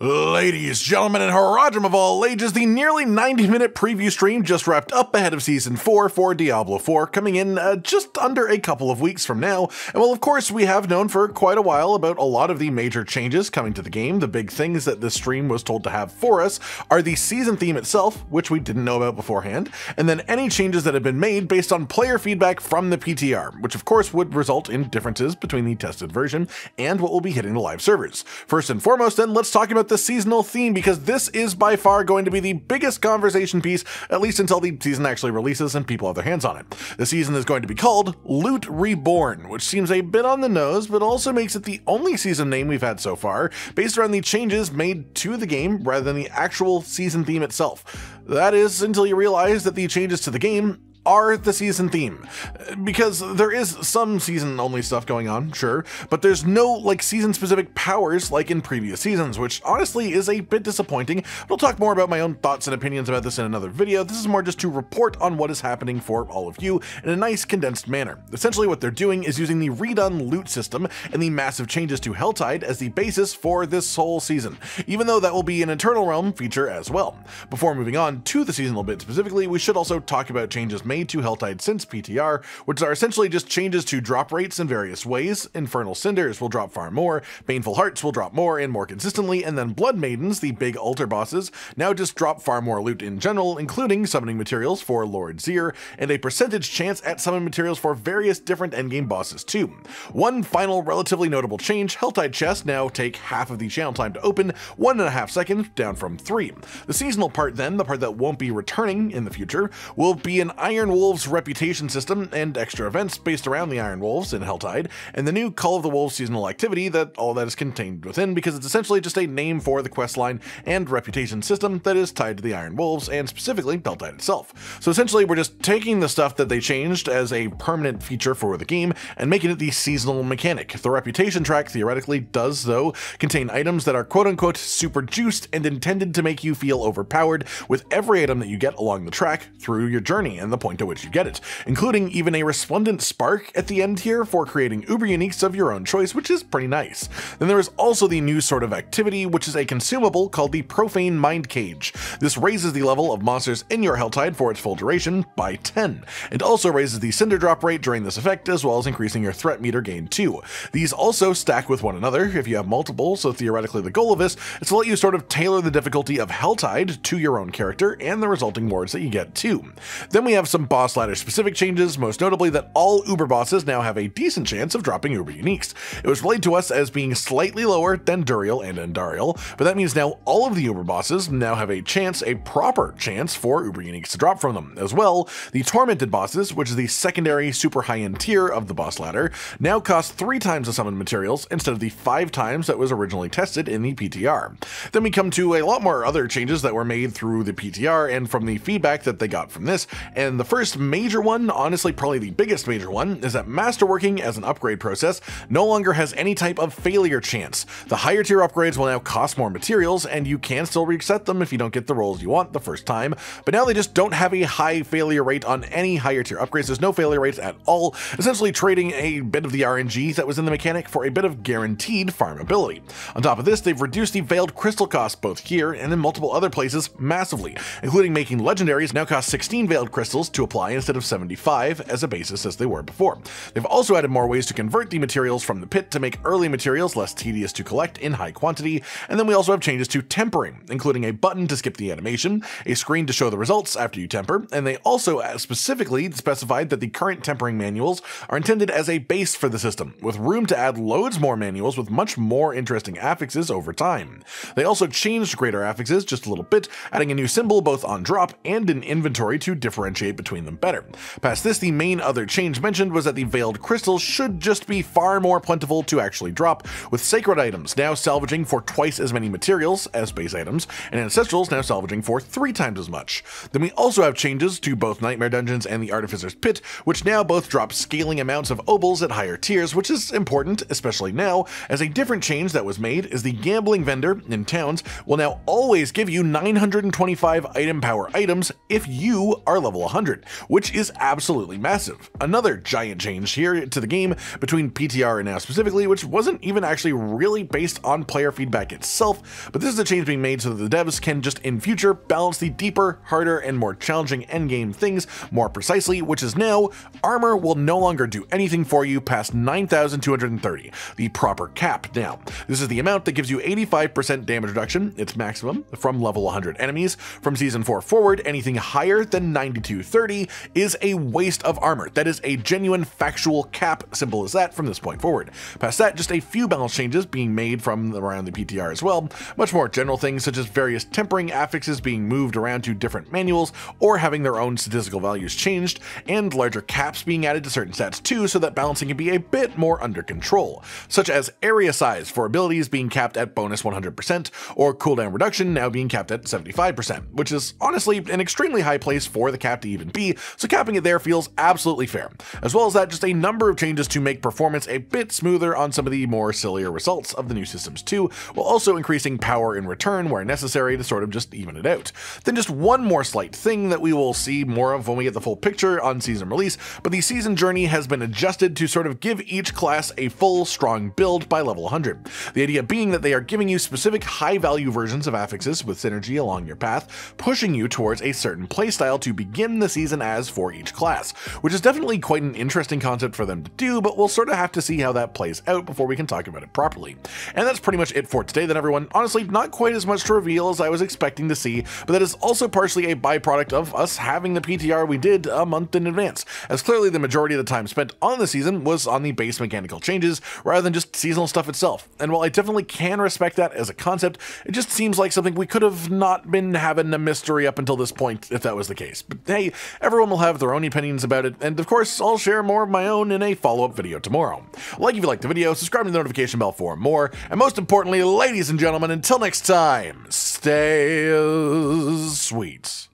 Ladies, gentlemen, and Haradrim of all ages, the nearly 90 minute preview stream just wrapped up ahead of Season 4 for Diablo 4, coming in uh, just under a couple of weeks from now. And well, of course, we have known for quite a while about a lot of the major changes coming to the game. The big things that this stream was told to have for us are the season theme itself, which we didn't know about beforehand, and then any changes that have been made based on player feedback from the PTR, which of course would result in differences between the tested version and what will be hitting the live servers. First and foremost, then, let's talk about the seasonal theme because this is by far going to be the biggest conversation piece, at least until the season actually releases and people have their hands on it. The season is going to be called Loot Reborn, which seems a bit on the nose, but also makes it the only season name we've had so far, based around the changes made to the game rather than the actual season theme itself. That is until you realize that the changes to the game are the season theme. Because there is some season only stuff going on, sure, but there's no like season specific powers like in previous seasons, which honestly is a bit disappointing. But I'll talk more about my own thoughts and opinions about this in another video. This is more just to report on what is happening for all of you in a nice condensed manner. Essentially what they're doing is using the redone loot system and the massive changes to Helltide as the basis for this whole season, even though that will be an Eternal Realm feature as well. Before moving on to the seasonal bit specifically, we should also talk about changes made to Helltide since PTR, which are essentially just changes to drop rates in various ways. Infernal Cinders will drop far more, Baneful Hearts will drop more and more consistently, and then Blood Maidens, the big altar bosses, now just drop far more loot in general, including summoning materials for Lord Zir, and a percentage chance at summon materials for various different endgame bosses too. One final relatively notable change, Helltide chests now take half of the channel time to open, one and a half seconds, down from three. The seasonal part then, the part that won't be returning in the future, will be an Iron Wolves reputation system and extra events based around the Iron Wolves in Helltide, and the new Call of the Wolves seasonal activity that all that is contained within because it's essentially just a name for the questline and reputation system that is tied to the Iron Wolves and specifically Helltide itself. So essentially we're just taking the stuff that they changed as a permanent feature for the game and making it the seasonal mechanic. The reputation track theoretically does though contain items that are quote unquote super juiced and intended to make you feel overpowered with every item that you get along the track through your journey and the point at which you get it, including even a resplendent spark at the end here for creating uber uniques of your own choice, which is pretty nice. Then there is also the new sort of activity, which is a consumable called the Profane Mind Cage. This raises the level of monsters in your Helltide for its full duration by 10, and also raises the Cinder drop rate during this effect, as well as increasing your threat meter gain too. These also stack with one another if you have multiple, so theoretically the goal of this is to let you sort of tailor the difficulty of Helltide to your own character and the resulting wards that you get too. Then we have some boss ladder specific changes, most notably that all Uber bosses now have a decent chance of dropping Uber uniques. It was relayed to us as being slightly lower than Duriel and Andariel, but that means now all of the Uber bosses now have a chance, a proper chance for Uber uniques to drop from them. As well, the Tormented bosses, which is the secondary super high-end tier of the boss ladder, now cost three times the summon materials instead of the five times that was originally tested in the PTR. Then we come to a lot more other changes that were made through the PTR and from the feedback that they got from this, and the first major one, honestly probably the biggest major one, is that masterworking as an upgrade process no longer has any type of failure chance. The higher tier upgrades will now cost more materials, and you can still reset them if you don't get the rolls you want the first time, but now they just don't have a high failure rate on any higher tier upgrades. There's no failure rates at all, essentially trading a bit of the RNG that was in the mechanic for a bit of guaranteed farmability. On top of this, they've reduced the Veiled Crystal cost both here and in multiple other places massively, including making legendaries now cost 16 Veiled Crystals to apply instead of 75 as a basis as they were before. They've also added more ways to convert the materials from the pit to make early materials less tedious to collect in high quantity, and then we also have changes to tempering, including a button to skip the animation, a screen to show the results after you temper, and they also uh, specifically specified that the current tempering manuals are intended as a base for the system, with room to add loads more manuals with much more interesting affixes over time. They also changed greater affixes just a little bit, adding a new symbol both on drop and in inventory to differentiate between them better. Past this, the main other change mentioned was that the Veiled Crystals should just be far more plentiful to actually drop, with Sacred items now salvaging for twice as many materials as base items, and Ancestrals now salvaging for three times as much. Then we also have changes to both Nightmare Dungeons and the Artificer's Pit, which now both drop scaling amounts of obols at higher tiers, which is important, especially now, as a different change that was made is the Gambling Vendor in towns will now always give you 925 item power items if you are level 100. 100, which is absolutely massive. Another giant change here to the game between PTR and now specifically, which wasn't even actually really based on player feedback itself, but this is a change being made so that the devs can just in future balance the deeper, harder, and more challenging endgame things more precisely, which is now armor will no longer do anything for you past 9,230, the proper cap now. This is the amount that gives you 85% damage reduction, its maximum, from level 100 enemies. From Season 4 forward, anything higher than 9230 is a waste of armor. That is a genuine factual cap, simple as that from this point forward. Past that, just a few balance changes being made from around the PTR as well. Much more general things such as various tempering affixes being moved around to different manuals or having their own statistical values changed, and larger caps being added to certain stats too so that balancing can be a bit more under control, such as area size for abilities being capped at bonus 100% or cooldown reduction now being capped at 75%, which is honestly an extremely high place for the cap to even be, so capping it there feels absolutely fair. As well as that, just a number of changes to make performance a bit smoother on some of the more sillier results of the new systems too, while also increasing power in return where necessary to sort of just even it out. Then just one more slight thing that we will see more of when we get the full picture on season release, but the season journey has been adjusted to sort of give each class a full, strong build by level 100. The idea being that they are giving you specific high value versions of affixes with synergy along your path, pushing you towards a certain playstyle to begin the season as for each class, which is definitely quite an interesting concept for them to do, but we'll sort of have to see how that plays out before we can talk about it properly. And that's pretty much it for today then everyone. Honestly, not quite as much to reveal as I was expecting to see, but that is also partially a byproduct of us having the PTR we did a month in advance, as clearly the majority of the time spent on the season was on the base mechanical changes rather than just seasonal stuff itself. And while I definitely can respect that as a concept, it just seems like something we could have not been having a mystery up until this point if that was the case. But hey, everyone will have their own opinions about it, and of course, I'll share more of my own in a follow-up video tomorrow. Like if you liked the video, subscribe to the notification bell for more, and most importantly, ladies and gentlemen, until next time, stay sweet.